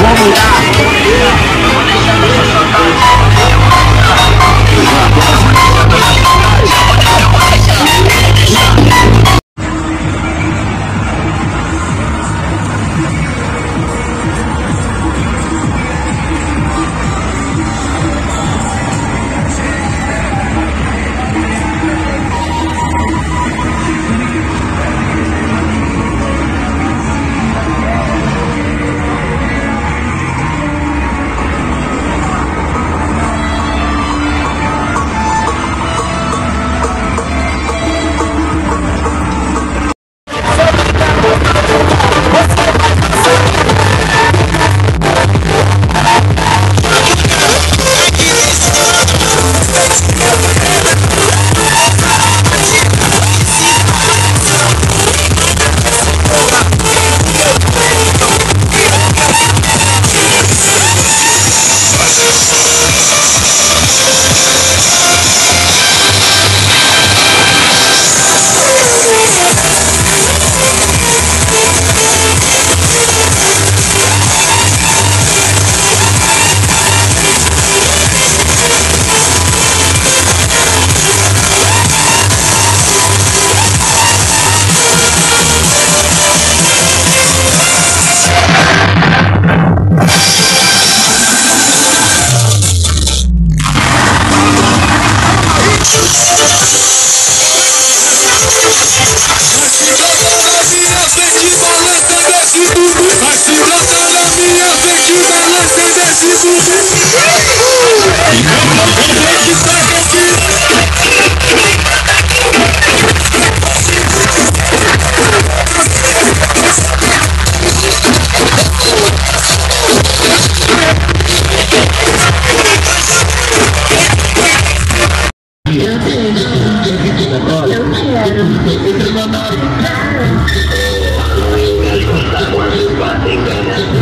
wobble down.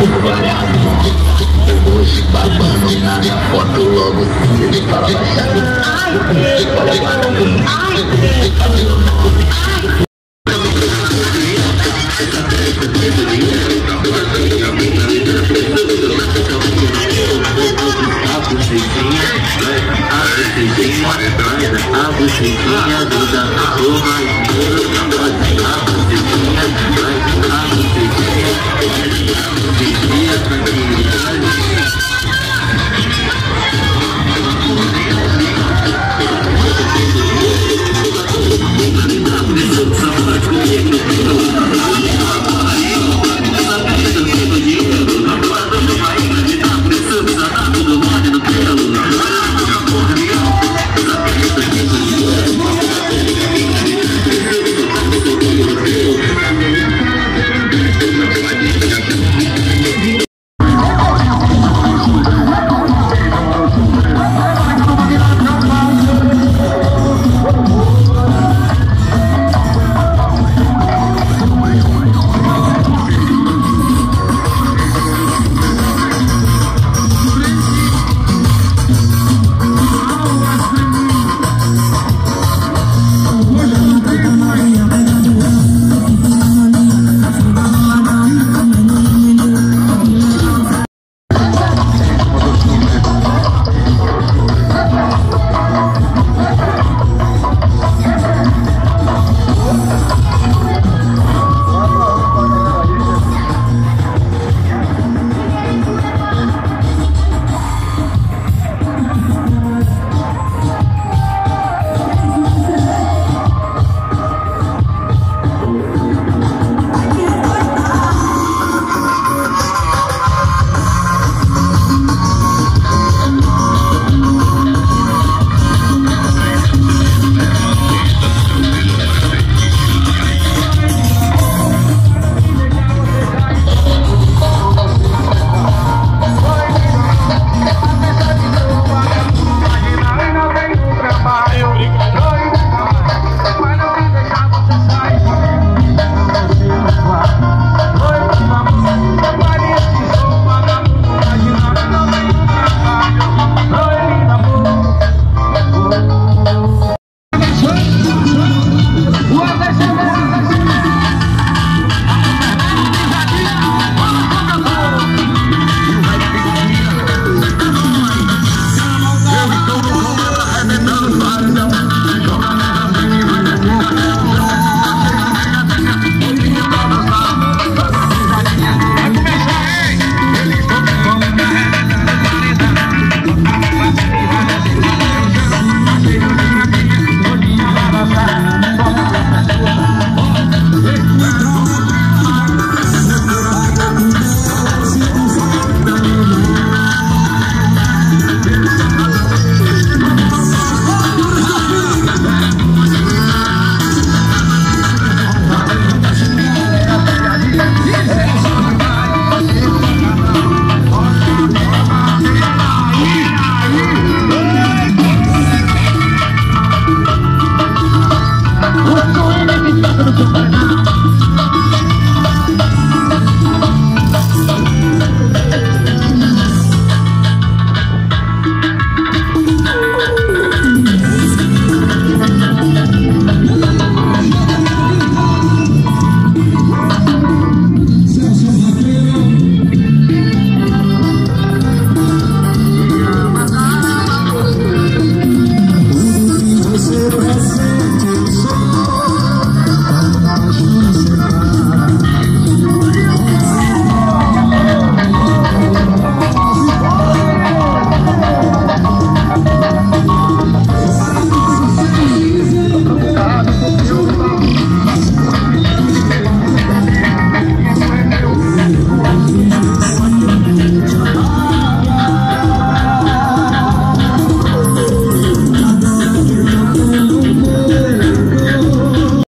Obrigado hoje babando na foto logo Ele fala baixado, ai ai ai ai ai ai ai ai A bucetinha, a bucetinha, a bucetinha, a bucetinha,